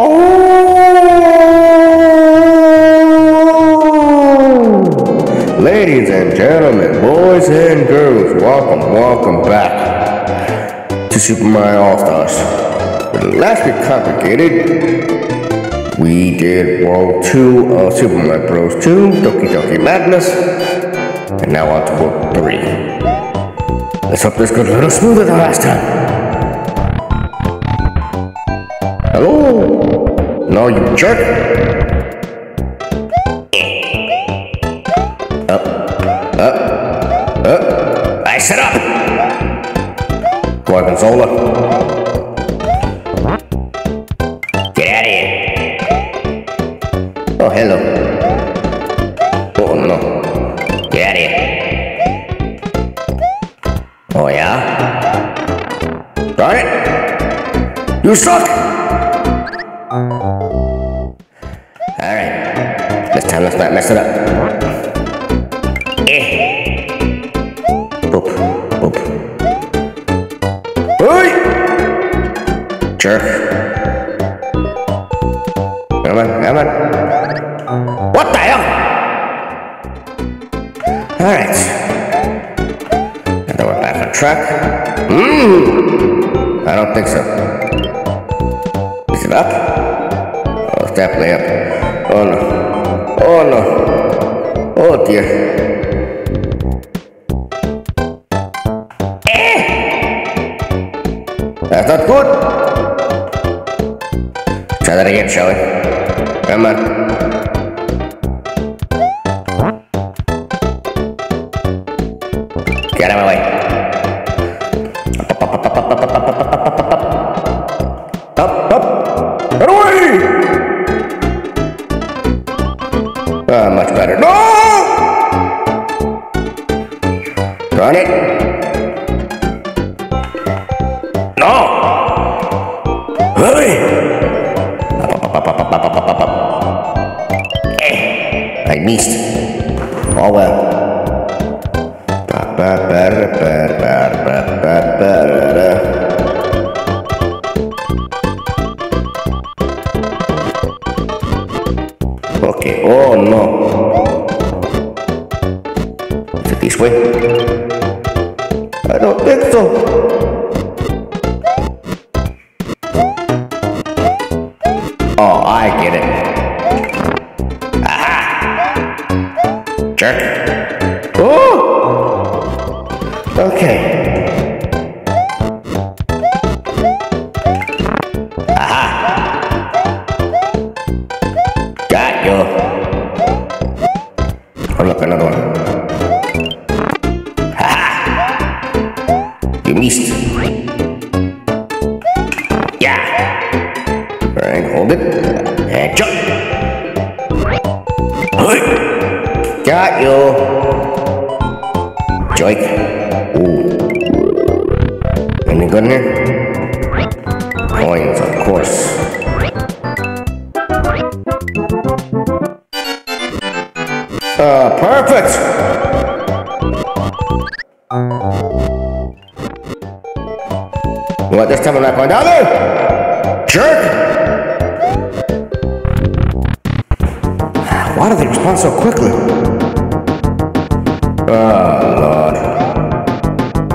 Oh! Ladies and gentlemen, boys and girls, welcome, welcome back to Super Mario All Stars. Last week complicated, we did World 2 of Super Mario Bros. 2, Doki Doki Madness, and now on to World 3. Let's hope this goes a little smoother than last time. No, you jerk! Uh, uh, uh, up, up, up. I set up! Gorgonzola. Get out of here. Oh, hello. Oh, no. Get out of here. Oh, yeah? Darn it! You suck! Alright. Now we're back on track. Mmm! I don't think so. Is it up? Oh, it's definitely up. Oh no. Oh no. Oh dear. Eh! That's not good. Try that again, shall we? Come on. on it. What, this time I'm not going down there? Jerk! Why do they respond so quickly? Oh, Lord.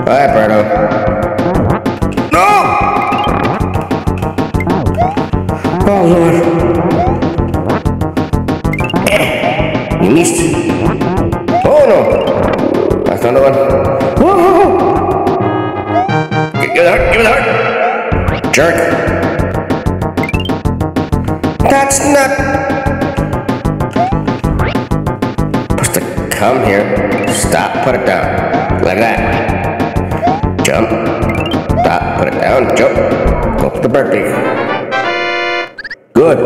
Hi, Birdo. No! Oh, Lord. Eh, you missed. Oh, no. That's another one. Jerk. That's not supposed to come here. Stop, put it down. Like that. Jump. Stop, put it down, jump. Go for the birthday. Good.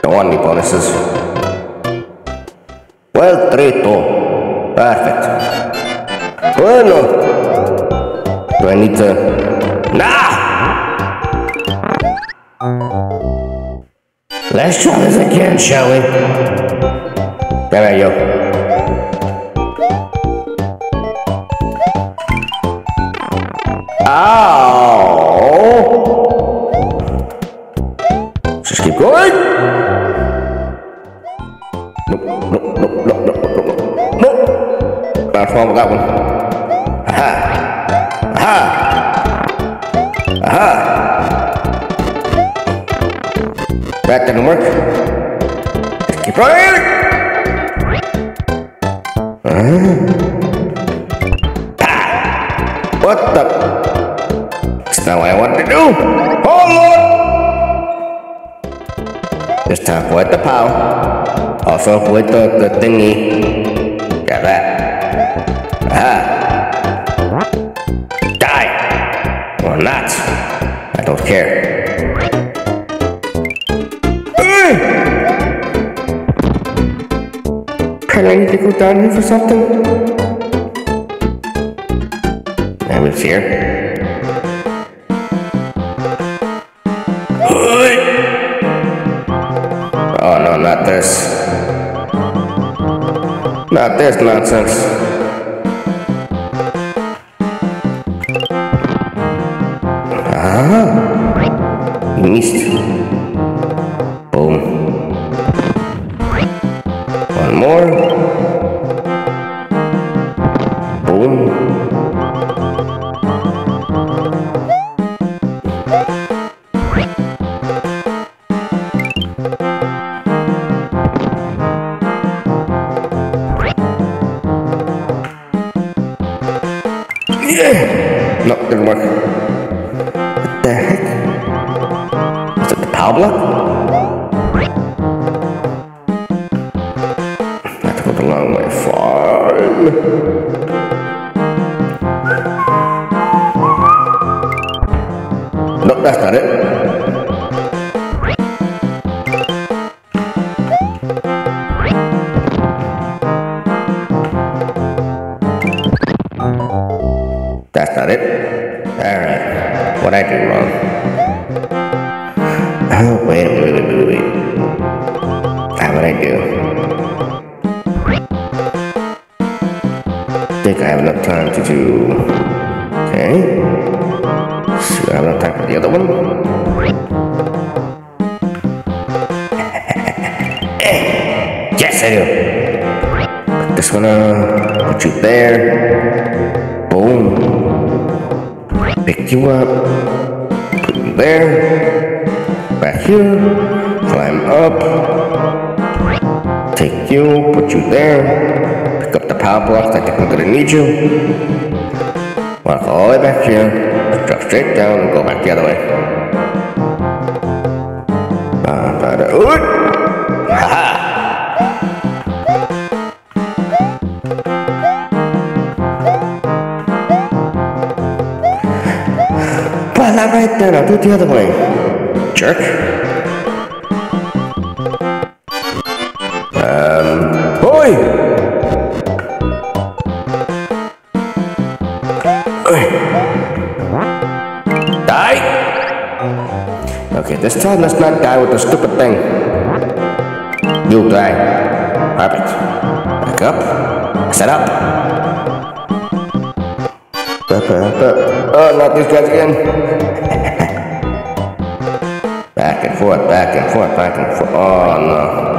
Don't want any bonuses. Well, trito. Perfect. Bueno. Do I need to... Nah! Let's try this again, shall we? There we go. The. Also avoid the, the thingy. Got that. Aha. Die! Or not. I don't care. Can I need to go down here for something. No, not this. Not this nonsense. Ah, you missed. To go the long way. Fine. Think I have enough time to do. Okay. So I have enough time for the other one. yes, I do. Put this one on. Put you there. Boom. Pick you up. Put you there. Back here. Climb up. Take you. Put you there. Pick up the power blocks. I think I'm gonna need you. Walk all the way back here. Drop straight down and go back the other way. Ba, ba, da, oot. Ha-ha. Well, that right then, I'll do it the other way. Jerk. Let's not die with the stupid thing. You die. Perfect. Back up. Set up. Oh, not these guys again. back and forth, back and forth, back and forth. Oh no.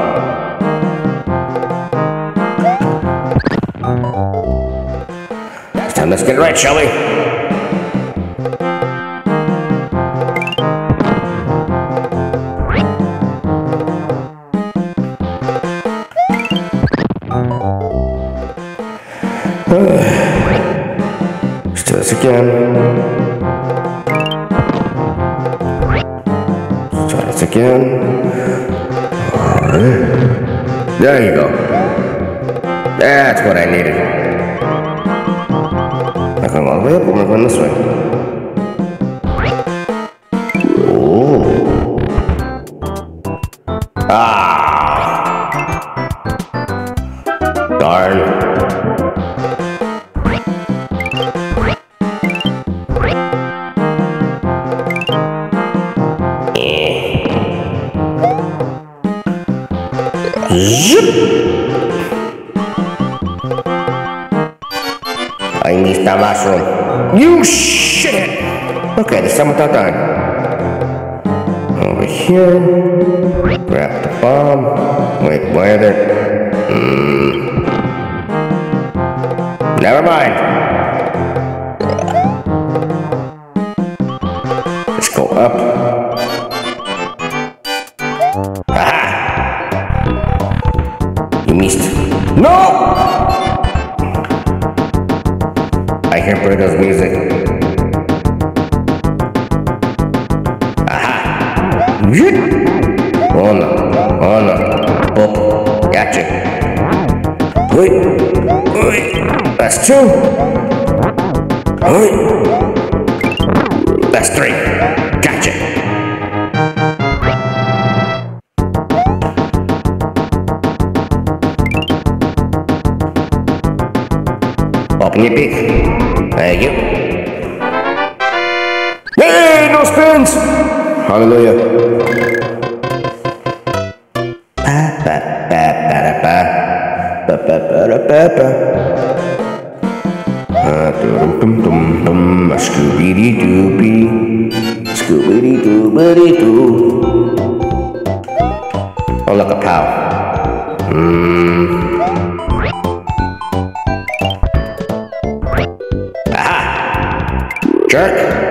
Next time, let's get it right, shall we? Again. Let's try this again. Alright. There you go. That's what I needed. Not going all the way up, we're going this way. The. Over here. Grab the bomb. Wait, why are there... Hmm. Never mind. That's two. That's three. Gotcha. Open your beak. Thank you. Hey, no spins! Hallelujah. Aha!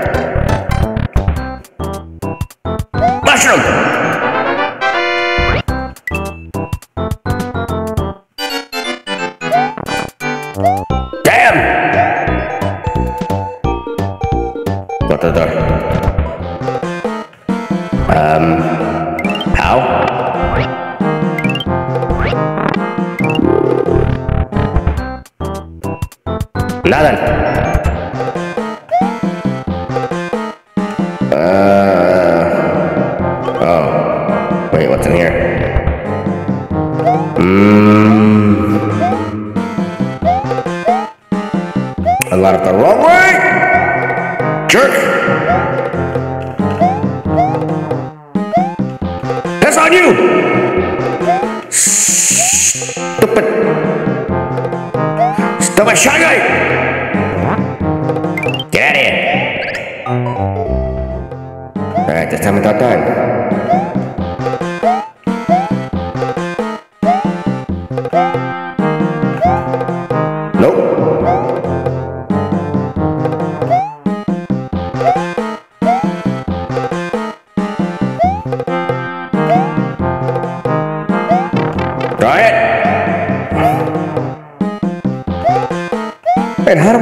Mmm. A lot of the wrong way! Jerk! That's on you! Stupid! Stupid shy guy!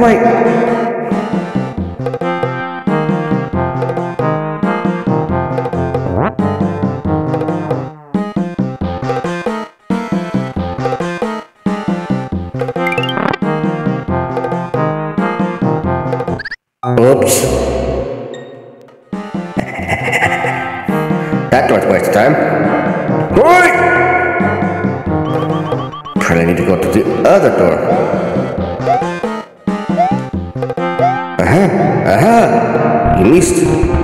I... Aham! e listo.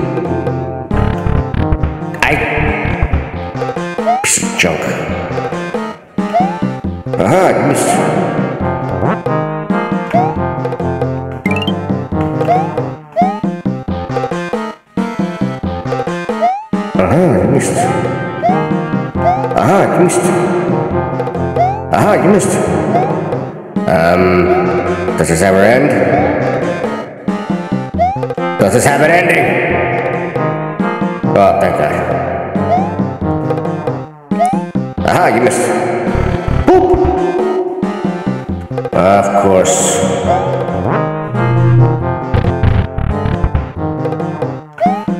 Of course.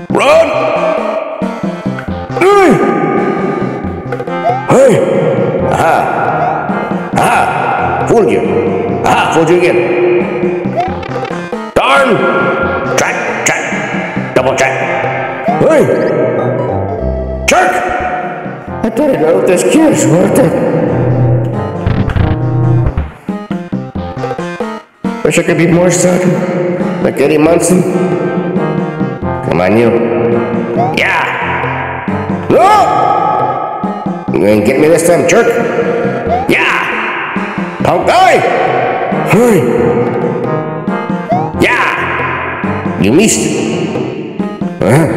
Run! Hey! Hey! Aha! Aha! Fooled you! Aha! Fooled you again! Darn! Track! Track! Double track! Hey! Jerk! I didn't know this kid is worth it. Wish I could be more certain. Like Eddie Munson. Come on, you. Yeah! No! You ain't get me this time, jerk. Yeah! Punk guy! Hey! Yeah! You missed it. Uh-huh.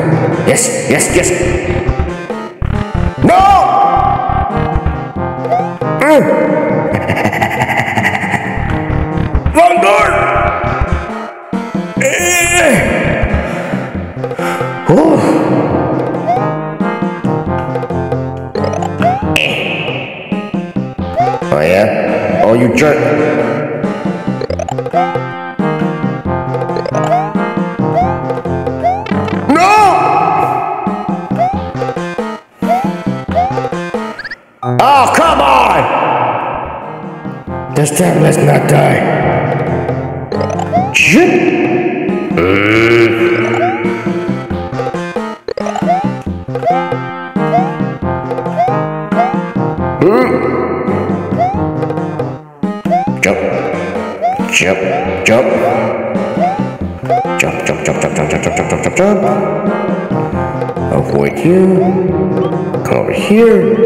Yes, yes, yes. No! door! No! Oh, come on! This time, let's not die. Shit! Uh. Jump. Avoid you. Come over here.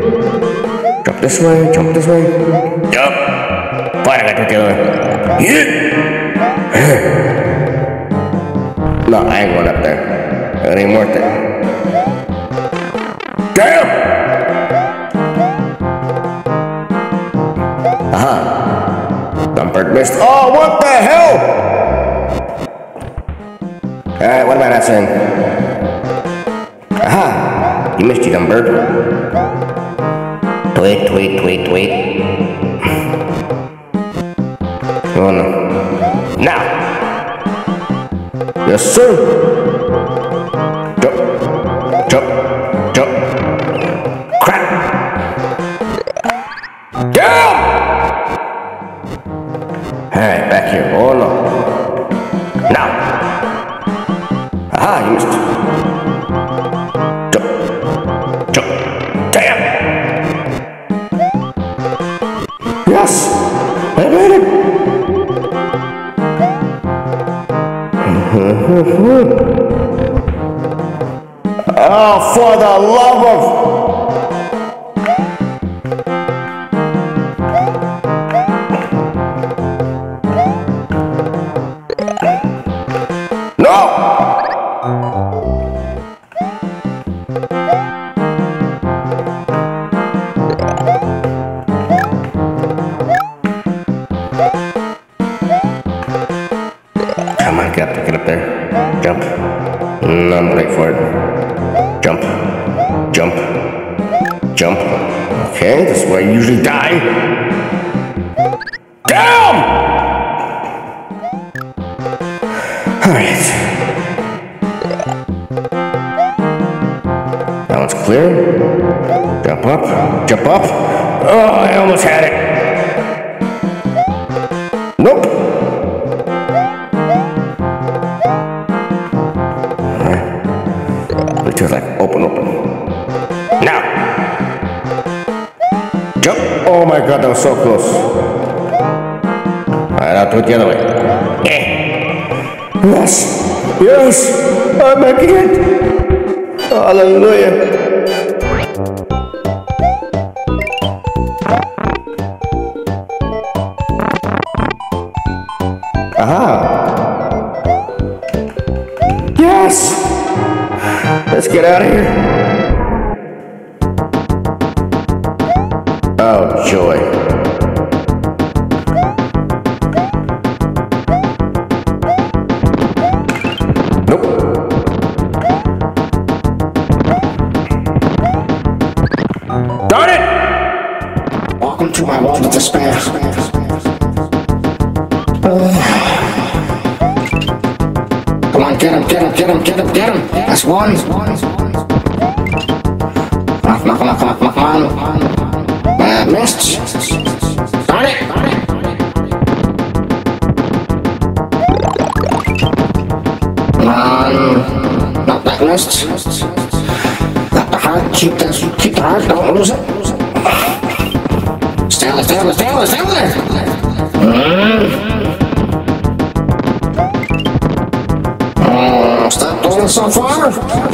Jump this way, jump this way. Jump. Fire like the other. Yeah. no, I ain't going up there. It ain't worth it. Damn! Uh-huh. Aha. Dumpert missed. Oh, what the hell? Saying? Aha! You missed, you dumb bird. Tweet, tweet, tweet, tweet. No, I'm for it. Jump. Jump. Jump. Okay, this is where I usually die. Down! Alright. Now it's clear. Jump up. Jump up. Oh, I almost had it. Nope. cerca de los ojos. Ahora tú Yes, yes, I'm a kid. Hallelujah. Oh, joy. Nope. It! Welcome to my world of despair. Come on, get him, get him, get him, get him, get him. That's one. Lust. Keep that, keep the heart, don't lose it. Still, stay, still, stay there. Oh, stop going so far.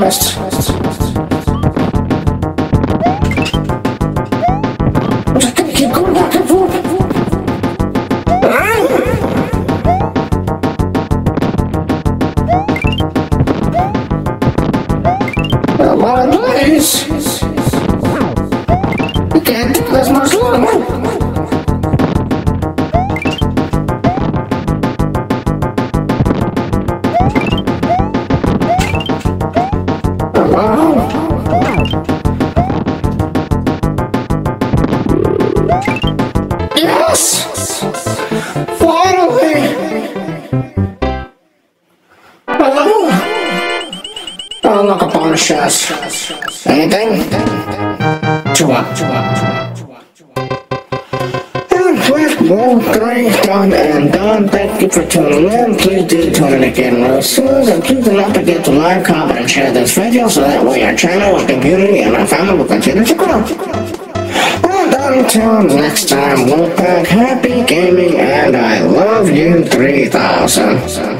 Not chest. Anything? Chua. With more three done and done, thank you for tuning in. Please do tune in again real soon. And please do not forget to like, comment, and share this video so that way our channel, our community, and our family will continue to grow. And until next time, Wolfpack, happy gaming, and I love you 3000.